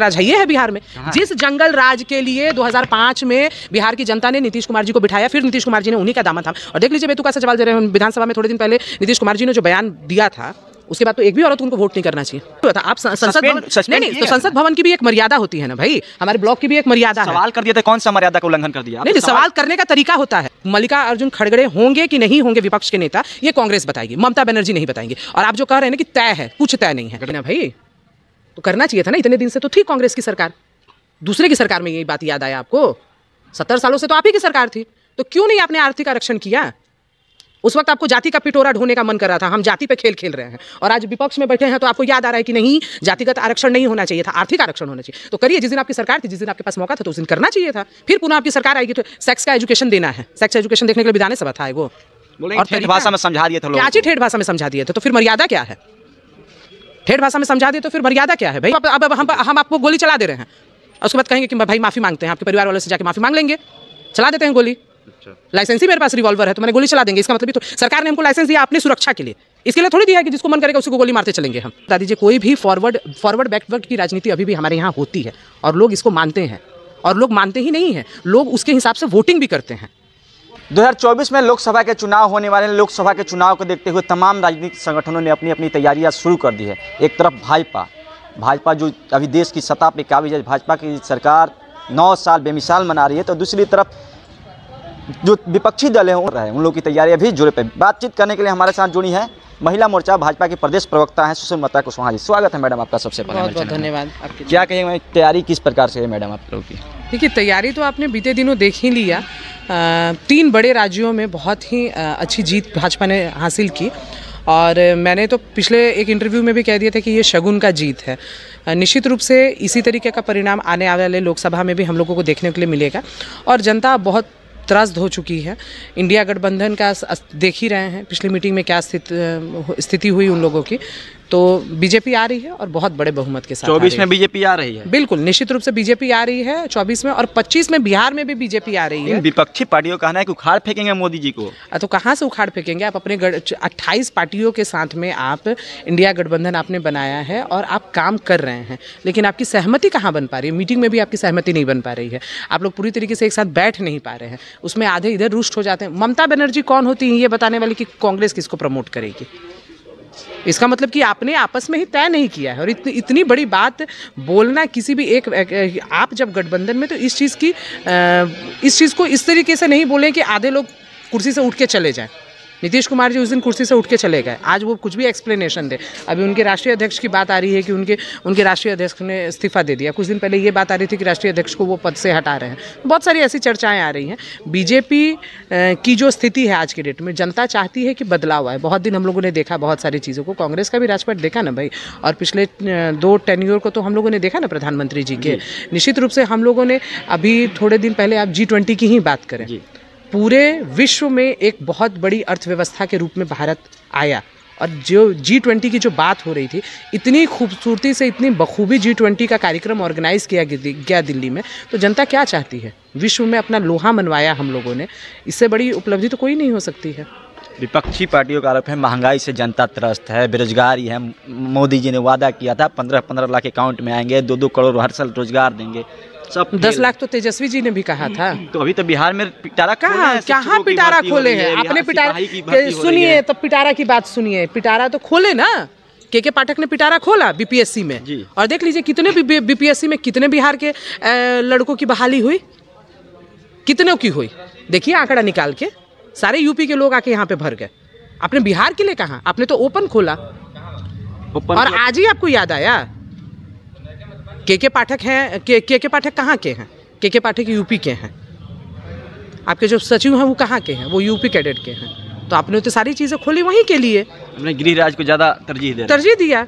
राज है ये है बिहार में। जिस जंगल राज के लिए 2005 में बिहार की जनता ने नीतीश कुमार जी को बिठाया फिर नीतीश कुमार जी ने उन्हीं का दामन था और देख लीजिए बेतुका से सवाल दे रहे हैं विधानसभा में थोड़े दिन पहले नीतीश कुमार जी ने जो बयान दिया था उसके बाद तो एक भी औरत उनको वोट नहीं करना चाहिए। तो आप संसद भवन नहीं नहीं तो संसद भवन की भी एक मर्यादा होती है ना भाई? हमारे ब्लॉक की भी एक मर्यादा है। सवाल कर दिया था कौन सा मर्यादा का उल्लंघन कर दिया? नहीं नहीं सवाल करने का तरीका होता है। मल्लिका अर्जुन खड़गड़े होंगे कि नहीं होंगे विपक्ष के नेता ये कांग्रेस बताएगी ममता बनर्जी नहीं बताएँगे। और आप जो कह रहे हैं ना कि तय है कुछ तय नहीं है। ना भाई? तो करना चाहिए था ना इतने दिन से तो थी कांग्रेस की सरकार। दूसरे की सरकार में यही बात याद आया आपको? सत्तर सालों से तो आप ही की सरकार थी। तो क्यों नहीं आपने आर्थिक आरक्षण किया? उस वक्त आपको जाति का पिटोरा ढोने का मन कर रहा था हम जाति पे खेल खेल रहे हैं। और आज विपक्ष में बैठे हैं तो आपको याद आ रहा है कि नहीं जातिगत आरक्षण नहीं होना चाहिए था आर्थिक आरक्षण होना चाहिए। तो करिए जिस दिन आपकी सरकार थी जिस दिन आपके पास मौका था तो उस दिन करना चाहिए था। फिर पुनः आपकी सरकार आएगी तो सेक्स का एजुकेशन देना है। सेक्स एजुकेशन देखने के लिए विधान सभा था वो। बोले ठेठ भाषा में समझा दिया थे क्या ठेठ भाषा में समझा दिए थे? तो फिर मर्यादा क्या है? ठेठ भाषा में समझा दे तो फिर मर्यादा क्या है भाई? अब अब हम हम आपको गोली चला दे रहे हैं। उसके बाद कहेंगे कि भाई माफ़ी मांगते हैं आपके परिवार वालों से जाके माफ़ी मांग लेंगे। चला देते हैं गोली। लाइसेंस ही मेरे पास रिवॉल्वर है तो मैंने गोली चला देंगे। इसका मतलब भी तो सरकार ने हमको लाइसेंस दिया अपनी सुरक्षा के लिए। इसके लिए थोड़ी दिया है कि जिसको मन करेगा उसी को गोली मारते चलेंगे हम। बता दीजिए कोई भी फॉरवर्ड फॉरवर्ड बैकवर्ड की राजनीति अभी भी हमारे यहाँ होती है और लोग इसको मानते हैं। और लोग मानते ही नहीं हैं। लोग उसके हिसाब से वोटिंग भी करते हैं। 2024 में लोकसभा के चुनाव होने वाले हैं। लोकसभा के चुनाव को देखते हुए तमाम राजनीतिक संगठनों ने अपनी अपनी तैयारियाँ शुरू कर दी है। एक तरफ़ भाजपा। भाजपा जो अभी देश की सत्ता पे काबिज है भाजपा की सरकार नौ साल बेमिसाल मना रही है तो दूसरी तरफ़ जो विपक्षी दल है रहे उन लोगों की तैयारी अभी जुड़े पे। बातचीत करने के लिए हमारे साथ जुड़ी है महिला मोर्चा भाजपा के प्रदेश प्रवक्ता हैं सुषमता कुशवाहा जी। स्वागत है मैडम आपका सबसे पहले। धन्यवाद क्या कहेंगे तैयारी किस प्रकार से है मैडम आप लोगों की? देखिए, तैयारी तो आपने बीते दिनों देख ही लिया। तीन बड़े राज्यों में बहुत ही अच्छी जीत भाजपा ने हासिल की। और मैंने तो पिछले एक इंटरव्यू में भी कह दिया था कि ये शगुन का जीत है। निश्चित रूप से इसी तरीके का परिणाम आने वाले लोकसभा में भी हम लोगों को देखने के लिए मिलेगा। और जनता बहुत त्रस्त हो चुकी है। इंडिया गठबंधन का देख ही रहे हैं। पिछली मीटिंग में क्या स्थिति हुई उन लोगों की। तो बीजेपी आ रही है और बहुत बड़े बहुमत के साथ चौबीस में बीजेपी आ रही है? बिल्कुल निश्चित रूप से बीजेपी आ रही है 24 में और 25 में बिहार में भी बीजेपी आ रही है। विपक्षी पार्टियों का कहना है कि उखाड़ फेंकेंगे मोदी जी को। तो कहाँ से उखाड़ फेंकेंगे? आप अपने अट्ठाईस पार्टियों के साथ में आप इंडिया गठबंधन आपने बनाया है और आप काम कर रहे हैं लेकिन आपकी सहमति कहाँ बन पा रही है? मीटिंग में भी आपकी सहमति नहीं बन पा रही है। आप लोग पूरी तरीके से एक साथ बैठ नहीं पा रहे हैं। उसमें आधे इधर रुष्ट हो जाते हैं। ममता बनर्जी कौन होती है ये बताने वाली कि कांग्रेस किसको प्रमोट करेगी? इसका मतलब कि आपने आपस में ही तय नहीं किया है और इतनी इतनी बड़ी बात बोलना किसी भी एक, एक- आप जब गठबंधन में तो इस चीज़ की इस चीज़ को इस तरीके से नहीं बोलें कि आधे लोग कुर्सी से उठ के चले जाएँ। नीतीश कुमार जी उस दिन कुर्सी से उठ के चले गए। आज वो कुछ भी एक्सप्लेनेशन दे। अभी उनके राष्ट्रीय अध्यक्ष की बात आ रही है कि उनके उनके राष्ट्रीय अध्यक्ष ने इस्तीफा दे दिया। कुछ दिन पहले ये बात आ रही थी कि राष्ट्रीय अध्यक्ष को वो पद से हटा रहे हैं। बहुत सारी ऐसी चर्चाएँ आ रही हैं। बीजेपी की जो स्थिति है आज के डेट में जनता चाहती है कि बदलाव आए। बहुत दिन हम लोगों ने देखा बहुत सारी चीज़ों को। कांग्रेस का भी राजपट देखा ना भाई? और पिछले दो टेन्योर को तो हम लोगों ने देखा ना प्रधानमंत्री जी के। निश्चित रूप से हम लोगों ने अभी थोड़े दिन पहले आप जी ट्वेंटी की ही बात करें। पूरे विश्व में एक बहुत बड़ी अर्थव्यवस्था के रूप में भारत आया। और जो जी ट्वेंटी की जो बात हो रही थी, इतनी खूबसूरती से, इतनी बखूबी जी ट्वेंटी का कार्यक्रम ऑर्गेनाइज किया गया दिल्ली में तो जनता क्या चाहती है? विश्व में अपना लोहा मनवाया हम लोगों ने, इससे बड़ी उपलब्धि तो कोई नहीं हो सकती है। विपक्षी पार्टियों का आरोप है, महँगाई से जनता त्रस्त है, बेरोजगारी है, मोदी जी ने वादा किया था पंद्रह पंद्रह लाख अकाउंट में आएँगे दो दो करोड़ हर साल रोज़गार देंगे। सब दस लाख तो तेजस्वी जी ने भी कहा था। तो अभी तो बिहार में पिटारा कहाँ? कहाँ पिटारा खोले हैं आपने पिटारा सुनिए। तब पिटारा की बात सुनिए। पिटारा तो खोले ना? के के पाठक ने पिटारा खोला बीपीएससी में? और देख लीजिए कितने बीपीएससी में कितने बिहार के लड़कों की बहाली हुई? कितनों की हुई? देखिए आंकड़ा निकाल के। सारे यूपी के लोग आके यहाँ पे भर गए। आपने बिहार के लिए कहा? आपने तो ओपन खोला। ओपन और आज ही आपको याद आया? के के पाठक हैं के के के पाठक कहाँ के हैं? के के पाठक यूपी के हैं। आपके जो सचिव हैं वो कहाँ के हैं? वो यूपी कैडेट के हैं। तो आपने तो सारी चीज़ें खोली वहीं के लिए। अपने गृह राज्य को ज़्यादा तरजीह दे रहे हैं। तरजीह दिया।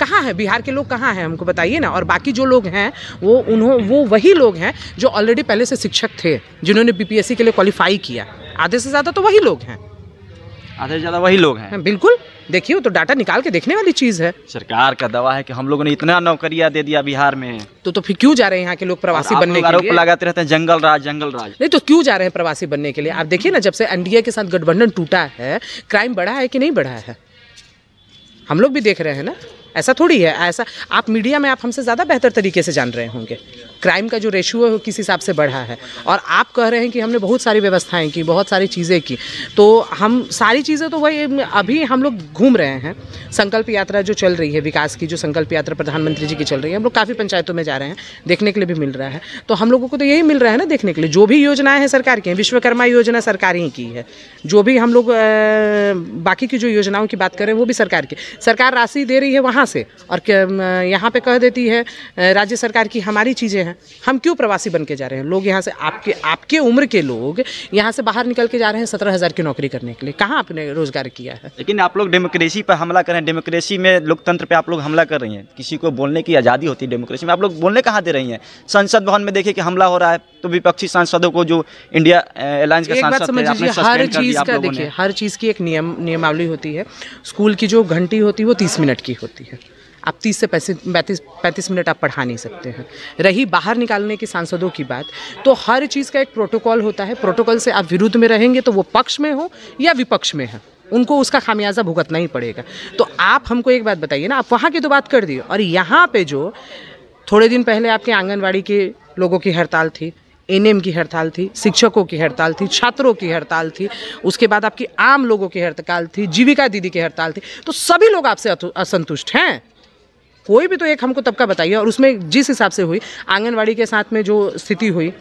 कहाँ है? बिहार के लोग कहाँ हैं? हमको बताइए ना। और बाकी जो लोग हैं वो उन्हों वो वही लोग हैं जो ऑलरेडी पहले से शिक्षक थे जिन्होंने बीपीएससी के लिए क्वालिफाई किया। आधे से ज़्यादा तो वही लोग हैं। आधे से ज़्यादा वही लोग हैं। हाँ, बिल्कुल। देखिए तो डाटा निकाल के देखने वाली चीज़ है। सरकार का दावा है कि हम लोगों ने इतना नौकरियाँ दे दिया बिहार में। तो तो फिर क्यों जा रहे हैं यहाँ के लोग प्रवासी बनने के लिए? लगाते रहते हैं जंगल राज जंगल राज। नहीं तो क्यों जा रहे हैं प्रवासी बनने के लिए? आप देखिए ना जब से एनडीए के साथ गठबंधन टूटा है क्राइम बढ़ा है कि नहीं बढ़ा है? हम लोग भी देख रहे हैं ना? ऐसा थोड़ी है ऐसा। आप मीडिया में आप हमसे ज़्यादा बेहतर तरीके से जान रहे होंगे। क्राइम का जो रेशियो है वो किस हिसाब से बढ़ा है। और आप कह रहे हैं कि हमने बहुत सारी व्यवस्थाएँ की, बहुत सारी चीज़ें की। तो हम सारी चीज़ें तो वही, अभी हम लोग घूम रहे हैं। संकल्प यात्रा जो चल रही है, विकास की जो संकल्प यात्रा प्रधानमंत्री जी की चल रही है, हम लोग काफ़ी पंचायतों में जा रहे हैं, देखने के लिए भी मिल रहा है। तो हम लोगों को तो यही मिल रहा है ना देखने के लिए, जो भी योजनाएँ हैं सरकार की हैं विश्वकर्मा योजना सरकार ही की है। जो भी हम लोग बाकी की जो योजनाओं की बात करें, वो भी सरकार की। सरकार राशि दे रही है वहाँ से, और यहाँ पर कह देती है राज्य सरकार की हमारी चीज़ें हैं हम क्यों प्रवासी बन के जा रहे हैं? लोग यहाँ से आपके आपके उम्र के लोग यहाँ से बाहर निकल के जा रहे हैं सत्रह हज़ार की नौकरी करने के लिए। कहाँ आपने रोज़गार किया है? लेकिन आप लोग डेमोक्रेसी पर हमला कर रहे हैं। डेमोक्रेसी में लोकतंत्र पे आप लोग हमला कर रही हैं। किसी को बोलने की आज़ादी होती है डेमोक्रेसी में। आप लोग बोलने कहाँ दे रही हैं? संसद भवन में देखिए कि हमला हो रहा है तो विपक्षी सांसदों को जो इंडिया अलायंस के सांसद समझ लीजिए हर चीज़ का देखिए हर चीज़ की एक नियम नियमावली होती है। स्कूल की जो घंटी होती है वो तीस मिनट की होती है। आप तीस से पैंतीस पैंतीस मिनट आप पढ़ा नहीं सकते हैं। रही बाहर निकालने की सांसदों की बात तो हर चीज़ का एक प्रोटोकॉल होता है। प्रोटोकॉल से आप विरुद्ध में रहेंगे तो वो पक्ष में हो या विपक्ष में है। उनको उसका खामियाजा भुगतना ही पड़ेगा। तो आप हमको एक बात बताइए ना, आप वहाँ की तो बात कर दिए। और यहाँ पे जो थोड़े दिन पहले आपके आंगनवाड़ी के लोगों की हड़ताल थी एनएम की हड़ताल थी, शिक्षकों की हड़ताल थी, छात्रों की हड़ताल थी, उसके बाद आपकी आम लोगों की हड़ताल थी, जीविका दीदी की हड़ताल थी तो सभी लोग आपसे असंतुष्ट हैं। कोई भी तो एक हमको तबका बताइए। और उसमें जिस हिसाब से हुई आंगनबाड़ी के साथ में जो स्थिति हुई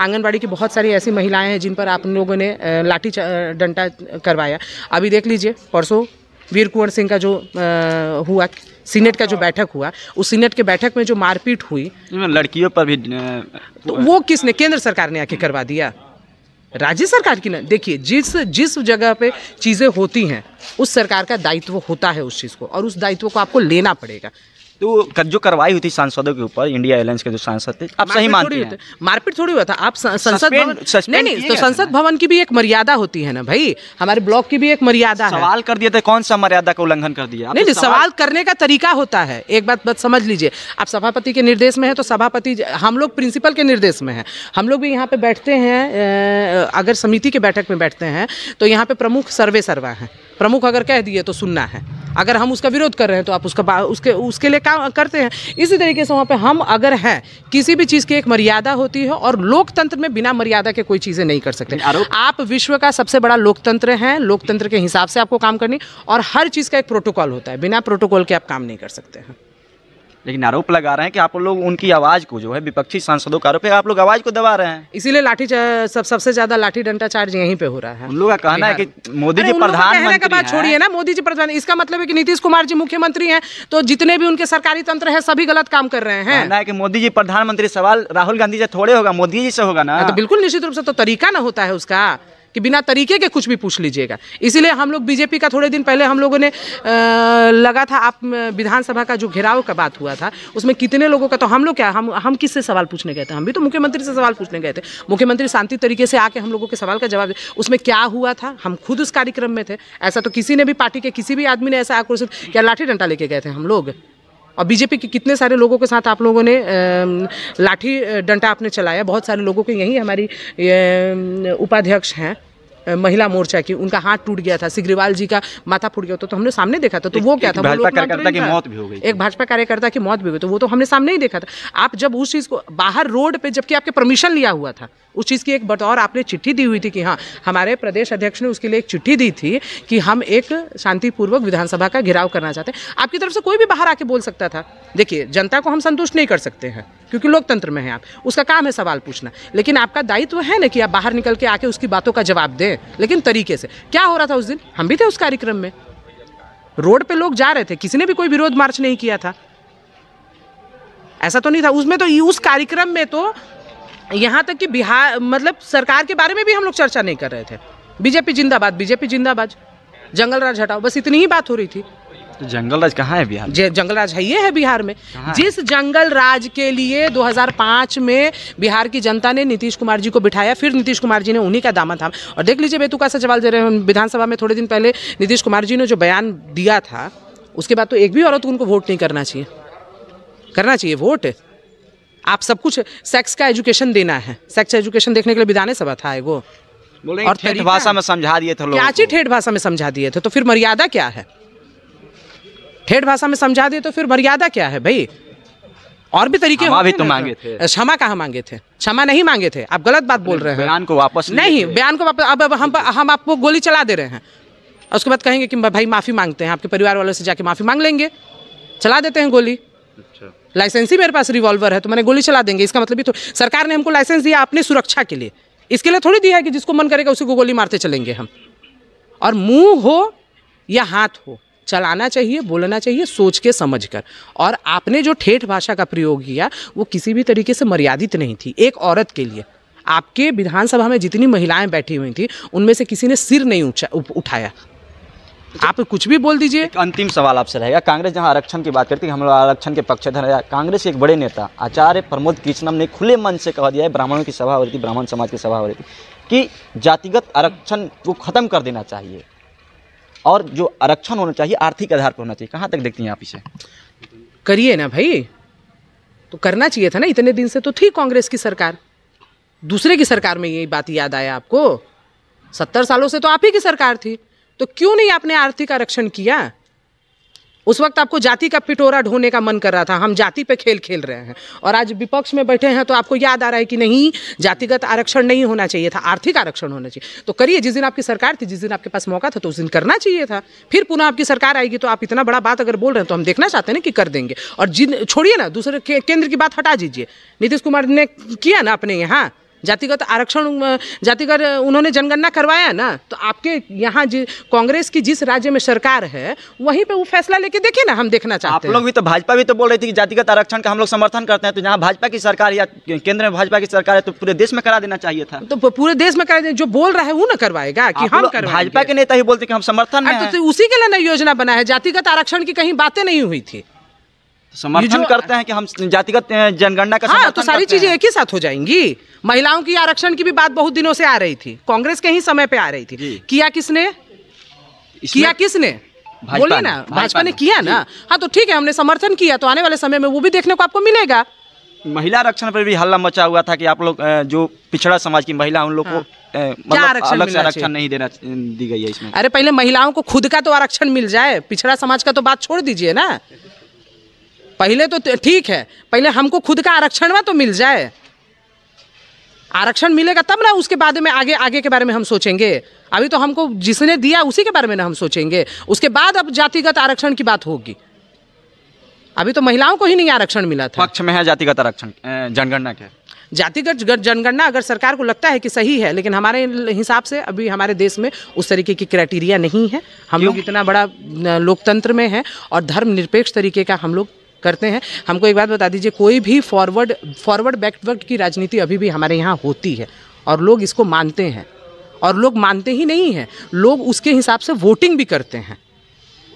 आंगनबाड़ी की बहुत सारी ऐसी महिलाएँ हैं जिन पर आप लोगों ने लाठी डंडा करवाया। अभी देख लीजिए परसों वीर कुंवर सिंह का जो अ, हुआ सीनेट का जो बैठक हुआ उस सीनेट के बैठक में जो मारपीट हुई लड़कियों पर भी तो वो किसने केंद्र सरकार ने आके करवा दिया? राज्य सरकार की ना देखिए जिस जिस जगह पे चीज़ें होती हैं उस सरकार का दायित्व होता है उस चीज़ को और उस दायित्व को आपको लेना पड़ेगा। तो जो कार्रवाई हुई थी सांसदों के ऊपर इंडिया अलायंस के जो सांसद थे आप सही मानते हैं? मारपीट थोड़ी हुआ था आप संसद भवन नहीं नहीं तो संसद भवन की भी एक मर्यादा होती है ना भाई? हमारे ब्लॉक की भी एक मर्यादा है। सवाल कर दिया था कौन सा मर्यादा का उल्लंघन कर दिया? नहीं तो नहीं सवाल करने का तरीका होता है। एक बात बात समझ लीजिए आप सभापति के निर्देश में है तो सभापति हम लोग प्रिंसिपल के निर्देश में है। हम लोग भी यहाँ पे बैठते हैं अगर समिति के बैठक में बैठते हैं तो यहाँ पे प्रमुख सर्वे सर्वा हैं। प्रमुख अगर कह दिए तो सुनना है। अगर हम उसका विरोध कर रहे हैं तो आप उसका उसके उसके लिए काम करते हैं। इसी तरीके से वहाँ पे हम अगर हैं किसी भी चीज़ की एक मर्यादा होती है और लोकतंत्र में बिना मर्यादा के कोई चीज़ें नहीं कर सकते। आप विश्व का सबसे बड़ा लोकतंत्र हैं लोकतंत्र के हिसाब से आपको काम करनी और हर चीज़ का एक प्रोटोकॉल होता है। बिना प्रोटोकॉल के आप काम नहीं कर सकते हैं। लेकिन आरोप लगा रहे हैं कि आप लोग उनकी आवाज़ को जो है विपक्षी सांसदों का आरोप है आप लोग आवाज़ को दबा रहे हैं। इसीलिए लाठी सब सबसे ज़्यादा लाठी डंडा चार्ज यहीं पे हो रहा है। उन लोगों का कहना है कि मोदी जी प्रधानमंत्री बात छोड़िए हैं ना मोदी जी प्रधान इसका मतलब है कि नीतीश कुमार जी मुख्यमंत्री हैं तो जितने भी उनके सरकारी तंत्र है सभी गलत काम कर रहे हैं। है कि मोदी जी प्रधानमंत्री सवाल राहुल गांधी से थोड़े होगा मोदी जी से होगा ना? तो बिल्कुल निश्चित रूप से तो तरीका ना होता है उसका। कि बिना तरीके के कुछ भी पूछ लीजिएगा। इसीलिए हम लोग बीजेपी का थोड़े दिन पहले हम लोगों ने अ, लगा था आप विधानसभा का जो घेराव का बात हुआ था उसमें कितने लोगों का तो हम लोग क्या हम हम किससे सवाल पूछने गए थे? हम भी तो मुख्यमंत्री से सवाल पूछने गए थे। मुख्यमंत्री शांति तरीके से आके हम लोगों के सवाल का जवाब उसमें क्या हुआ था? हम खुद उस कार्यक्रम में थे। ऐसा तो किसी ने भी पार्टी के किसी भी आदमी ने ऐसा आक्रोशित क्या लाठी डंडा लेके गए थे हम लोग? और बीजेपी के कितने सारे लोगों के साथ आप लोगों ने लाठी डंडा आपने चलाया? बहुत सारे लोगों के यही हमारी उपाध्यक्ष हैं। महिला मोर्चा की उनका हाथ टूट गया था सिग्रीवाल जी का माथा फूट गया था तो हमने सामने देखा था तो वो क्या था भाजपा कार्यकर्ता की मौत भी हो गई एक भाजपा कार्यकर्ता की मौत भी हुई तो वो तो हमने सामने ही देखा था। आप जब उस चीज़ को बाहर रोड पे जबकि आपके परमिशन लिया हुआ था उस चीज़ की एक बतौर आपने चिट्ठी दी हुई थी कि हाँ हमारे प्रदेश अध्यक्ष ने उसके लिए एक चिट्ठी दी थी कि हम एक शांतिपूर्वक विधानसभा का घेराव करना चाहते हैं। आपकी तरफ़ से कोई भी बाहर आके बोल सकता था देखिए जनता को हम संतुष्ट नहीं कर सकते हैं क्योंकि लोकतंत्र में हैं आप उसका काम है सवाल पूछना लेकिन आपका दायित्व है ना कि आप बाहर निकल के आके उसकी बातों का जवाब दें। लेकिन तरीके से। क्या हो रहा था उस दिन? हम भी थे उस कार्यक्रम में। रोड पे लोग जा रहे थे। किसी ने भी कोई विरोध मार्च नहीं किया था। ऐसा तो नहीं था। उसमें तो उस कार्यक्रम में तो यहाँ तक कि बिहार मतलब सरकार के बारे में भी हम लोग चर्चा नहीं कर रहे थे। बीजेपी जिंदाबाद बीजेपी जिंदाबाद। जंगल राज हटाओ। बस इतनी ही बात हो रही थी। तो जंगल राज कहाँ है बिहार? जंगल राज है ये है बिहार में। है? जिस जंगल राज के लिए 2005 में बिहार की जनता ने नीतीश कुमार जी को बिठाया फिर नीतीश कुमार जी ने उन्हीं का दामा थाम। और देख लीजिए बेतुका से सवाल दे रहे हैं विधानसभा में थोड़े दिन पहले नीतीश कुमार जी ने जो बयान दिया था उसके बाद तो एक भी औरत को उनको वोट नहीं करना चाहिए। करना चाहिए वोट? आप सब कुछ सेक्स का एजुकेशन देना है। सेक्स एजुकेशन देखने के लिए विधान सभा था एगो बोले और और ठेठ भाषा में समझा दिए थे लोगों क्या ठेठ भाषा में समझा दिए थे? तो फिर मर्यादा क्या है? ठेठ भाषा में समझा दिए तो फिर मर्यादा क्या है भाई? और भी तरीके क्षमा भी तो मांगे थे। क्षमा कहाँ मांगे थे? क्षमा नहीं मांगे थे। आप गलत बात बोल रहे हैं। बयान को वापस नहीं बयान को वापस अब अब हम हम आपको गोली चला दे रहे हैं। और उसके बाद कहेंगे कि भाई माफ़ी मांगते हैं। आपके परिवार वालों से जाके माफ़ी मांग लेंगे। चला देते हैं गोली। अच्छा। लाइसेंस ही मेरे पास रिवॉल्वर है तो मैंने गोली चला देंगे। इसका मतलब ये तो सरकार ने हमको लाइसेंस दिया अपनी सुरक्षा के लिए। इसके लिए थोड़ी दिया है कि जिसको मन करेगा उसी को गोली मारते चलेंगे हम। और मुँह हो या हाथ हो चलाना चाहिए बोलना चाहिए सोच के समझ कर और आपने जो ठेठ भाषा का प्रयोग किया वो किसी भी तरीके से मर्यादित नहीं थी एक औरत के लिए। आपके विधानसभा में जितनी महिलाएँ बैठी हुई थी उनमें से किसी ने सिर नहीं उठा, उठाया। आप कुछ भी बोल दीजिए। अंतिम सवाल आपसे रहेगा। कांग्रेस जहाँ आरक्षण की बात करती है हम लोग आरक्षण के पक्षधर हैं। कांग्रेस के एक बड़े नेता आचार्य प्रमोद कृष्णम ने खुले मन से कह दिया है ब्राह्मणों की सभा हो रही थी ब्राह्मण समाज की सभा हो रही थी कि जातिगत आरक्षण को खत्म कर देना चाहिए। और जो आरक्षण होना चाहिए, आर्थिक आधार पर होना चाहिए। कहाँ तक देखती हैं आप इसे? करिए ना भाई। तो करना चाहिए था ना, इतने दिन से तो थी कांग्रेस की सरकार। दूसरे की सरकार में यही बात याद आया आपको? सत्तर सालों से तो आप ही की सरकार थी। तो क्यों नहीं आपने आर्थिक आरक्षण किया? उस वक्त आपको जाति का पिटोरा ढोने का मन कर रहा था। हम जाति पे खेल खेल रहे हैं। और आज विपक्ष में बैठे हैं तो आपको याद आ रहा है कि नहीं, जातिगत आरक्षण नहीं होना चाहिए था, आर्थिक आरक्षण होना चाहिए। तो करिए, जिस दिन आपकी सरकार थी, जिस दिन आपके पास मौका था तो उस दिन करना चाहिए था। फिर पुनः आपकी सरकार आएगी तो आप इतना बड़ा बात अगर बोल रहे हैं तो हम देखना चाहते हैं कि कर देंगे। और जिन, छोड़िए ना, दूसरे केंद्र की बात हटा दीजिए। नीतीश कुमार ने किया ना अपने यहाँ। जातिगत आरक्षण जातिगत उन्होंने जनगणना करवाया ना तो आपके यहाँ जि कांग्रेस की जिस राज्य में सरकार है वहीं पे वो फैसला लेके देखिए ना हम देखना चाहते हैं। आप लोग भी तो भाजपा भी तो बोल रही थी कि जातिगत आरक्षण का हम लोग समर्थन करते हैं तो जहाँ भाजपा की सरकार या केंद्र में भाजपा की सरकार है तो पूरे देश में करा देना चाहिए था। तो पूरे देश में कर जो बोल रहा है वो ना करवाएगा कि हम भाजपा के नेता ही बोलते कि हम समर्थन तो उसी के लिए ना योजना बना है जातिगत आरक्षण की कहीं बातें नहीं हुई थी। समर्थन करते हैं कि हम जातिगत जनगणना का हाँ तो सारी चीज़ें एक ही साथ हो जाएँगी। महिलाओं की आरक्षण की भी बात बहुत दिनों से आ रही थी। कांग्रेस के ही समय पे आ रही थी। किया किसने? किया किसने? बोले ना भाजपा ने ने। किया ना? हाँ तो ठीक है हमने समर्थन किया तो आने वाले समय में वो भी देखने को आपको मिलेगा। महिला आरक्षण पर भी हल्ला मचा हुआ था कि आप लोग जो पिछड़ा समाज की महिला उन लोग को मतलब आरक्षण अलग से आरक्षण नहीं देना दी गई है इसमें। अरे पहले महिलाओं को खुद का तो आरक्षण मिल जाए पिछड़ा समाज का तो बात छोड़ दीजिए ना। पहले तो ठीक है पहले हमको खुद का आरक्षण तो मिल जाए। आरक्षण मिलेगा तब ना उसके बाद में आगे आगे के बारे में हम सोचेंगे। अभी तो हमको जिसने दिया उसी के बारे में ना हम सोचेंगे। उसके बाद अब जातिगत आरक्षण की बात होगी। अभी तो महिलाओं को ही नहीं आरक्षण मिला था। पक्ष में है जातिगत आरक्षण जनगणना के? जातिगत जनगणना अगर सरकार को लगता है कि सही है लेकिन हमारे हिसाब से अभी हमारे देश में उस तरीके की क्राइटेरिया नहीं है। हम लोग इतना बड़ा लोकतंत्र में हैं और धर्मनिरपेक्ष तरीके का हम लोग करते हैं। हमको एक बात बता दीजिए, कोई भी फॉरवर्ड फॉरवर्ड बैकवर्ड की राजनीति अभी भी हमारे यहाँ होती है और लोग इसको मानते हैं। और लोग मानते ही नहीं हैं। लोग उसके हिसाब से वोटिंग भी करते हैं।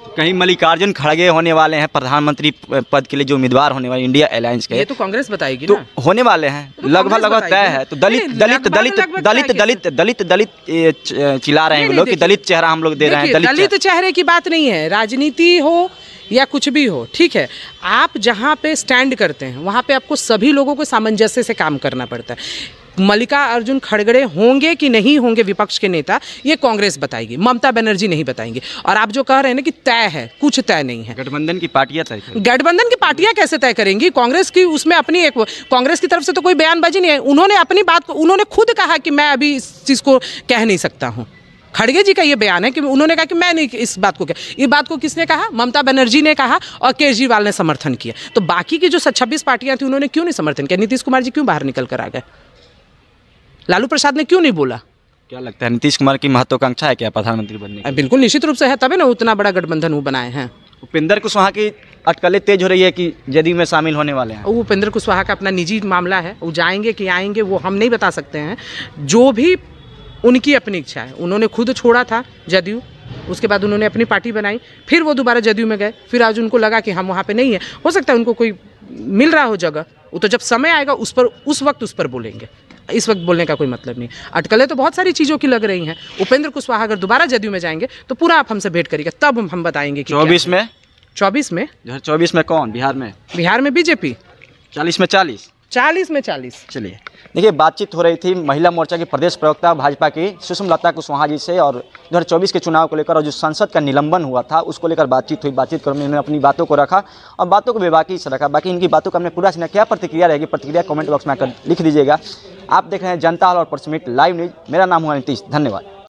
कहीं मल्लिकार्जुन खड़गे होने वाले हैं प्रधानमंत्री पद के लिए जो उम्मीदवार होने वाले इंडिया अलायंस के। ये तो कांग्रेस बताएगी तो ना। होने वाले हैं तो लगभग लगभग तय है। तो दलित दलित दलित दलित दलित दलित दलित चिल्ला रहे हैं लोग कि दलित चेहरा हम लोग दे रहे हैं दलित दलित चेहरे। की बात नहीं है राजनीति हो या कुछ भी हो ठीक है। आप जहाँ पे स्टैंड करते हैं वहाँ पे आपको सभी लोगों को सामंजस्य से काम करना पड़ता है। मल्लिका अर्जुन खड़गड़े होंगे कि नहीं होंगे विपक्ष के नेता ये कांग्रेस बताएगी ममता बनर्जी नहीं बताएँगी। और आप जो कह रहे हैं ना कि तय है कुछ तय नहीं है। गठबंधन की पार्टियाँ तय गठबंधन की पार्टियाँ कैसे तय करेंगी? कांग्रेस की उसमें अपनी एक कांग्रेस की तरफ़ से तो कोई बयानबाजी नहीं है। उन्होंने अपनी बात को उन्होंने खुद कहा कि मैं अभी इस चीज़ को कह नहीं सकता हूँ। खड़गे जी का ये बयान है कि उन्होंने कहा कि मैं नहीं इस बात को कह ये बात को किसने कहा? ममता बनर्जी ने कहा और केजरीवाल ने समर्थन किया। तो बाकी की जो छब्बीस पार्टियाँ थी उन्होंने क्यों नहीं समर्थन किया? नीतीश कुमार जी क्यों बाहर निकल कर आ गए? लालू प्रसाद ने क्यों नहीं बोला? क्या लगता है नीतीश कुमार की महत्वाकांक्षा है क्या प्रधानमंत्री बनने की? बिल्कुल निश्चित रूप से है तभी ना उतना बड़ा गठबंधन वो बनाए हैं। उपेंद्र कुशवाहा की अटकलें तेज हो रही है कि जदयू में शामिल होने वाले हैं? उपेंद्र कुशवाहा का अपना निजी मामला है वो जाएँगे कि आएँगे वो हम नहीं बता सकते हैं। जो भी उनकी अपनी इच्छा है उन्होंने खुद छोड़ा था जदयू उसके बाद उन्होंने अपनी पार्टी बनाई फिर वो दोबारा जदयू में गए फिर आज उनको लगा कि हम वहाँ पे नहीं है। हो सकता है उनको कोई मिल रहा हो जगह वो तो जब समय आएगा उस पर उस वक्त उस पर बोलेंगे। इस वक्त बोलने का कोई मतलब नहीं। अटकलें तो बहुत सारी चीज़ों की लग रही हैं। उपेंद्र कुशवाहा अगर दोबारा जदयू में जाएँगे तो पूरा आप हमसे भेंट करिएगा तब हम- हम बताएँगे कि चौबीस में? चौबीस में? चौबीस में कौन? बिहार में? बिहार में बीजेपी। चालीस में चालीस। चालीस में चालीस। चलिए। देखिए, बातचीत हो रही थी महिला मोर्चा की प्रदेश प्रवक्ता भाजपा की सुषम लता कुशवाहा जी से और 2024 के चुनाव को लेकर और जो संसद का निलंबन हुआ था, उसको लेकर बातचीत हुई। बातचीत कर उन्होंने अपनी बातों को रखा और बातों को बेबाकी से रखा। बाकी इनकी बातों का हमने पूरा सुना क्या प्रतिक्रिया रहेगी, प्रतिक्रिया कमेंट बॉक्स में आकर लिख दीजिएगा। आप देख रहे हैं जनता हॉल और प्रेस मीट लाइव न्यूज़। मेरा नाम हुआ नीतीश। धन्यवाद।